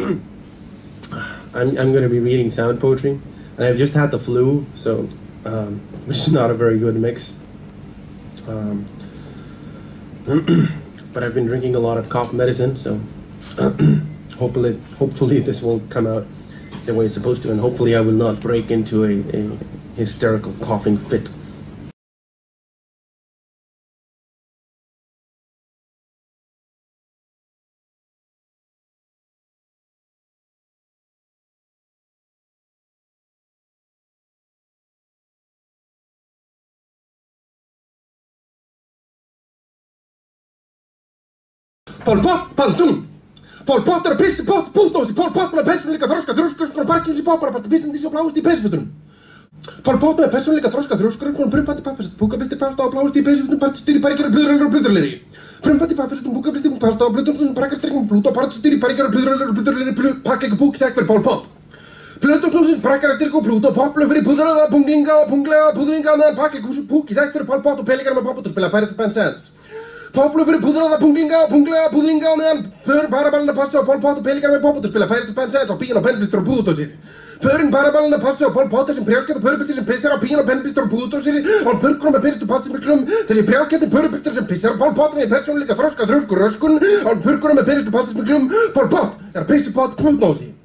I'm, I'm going to be reading sound poetry, and I've just had the flu, so um, which is not a very good mix. Um, but I've been drinking a lot of cough medicine, so hopefully, hopefully this will come out the way it's supposed to, and hopefully I will not break into a, a hysterical coughing fit. Pol Pot, Pantum! Pol Pot er að pissi pott, búndósi, Pol Pot með persónuleika þroska, þrjóskur, parkins í bóparapart, pissandi sér bláðust í pissfutunum. Pol Pot með persónuleika þroska, þrjóskur, prumpandi pappasett, búkabisti pasta og bláðust í pissfutunum, partistýri, parikjara, blöðrölar og blöðröleri. Prumpandi pappasett, búkabisti pasta og blöðrölar, parikjarstryggum, blút og partistýri, parikjara, blöðrölar og blöðröleri, pakleika búk, sekk fyrir Pol Pot. Plötusnúsin, prakkarastyrk og plút og poplöfri, púðröða, punglinga og punglega, púðringa meðan pakleika púk í sekk fyrir Pol Pot og pelikar með popputur spila Pirates Band Sands. Poplu fyrir púðraða punglinga og punglega púðlinga og meðan Pörin paraballina passa og Pól Pott og pelikar með popputur spila Pirates Band Sands á pín og pennblistur og púðdósir. Pörin paraballina passa og Pól Potter sem prjálkjættu pörubyltir sem pissar á pín og pennblistur og púðdósir og hann pörgrum með pyrstu passi með klum þessi prjálkjættu pörubyltir sem pissar á Pól Potter í persónleika þróska þrjóskur röskun og hann pörgrum með pyrstu passi með klum Pól Pott er pissi pott púðdósi.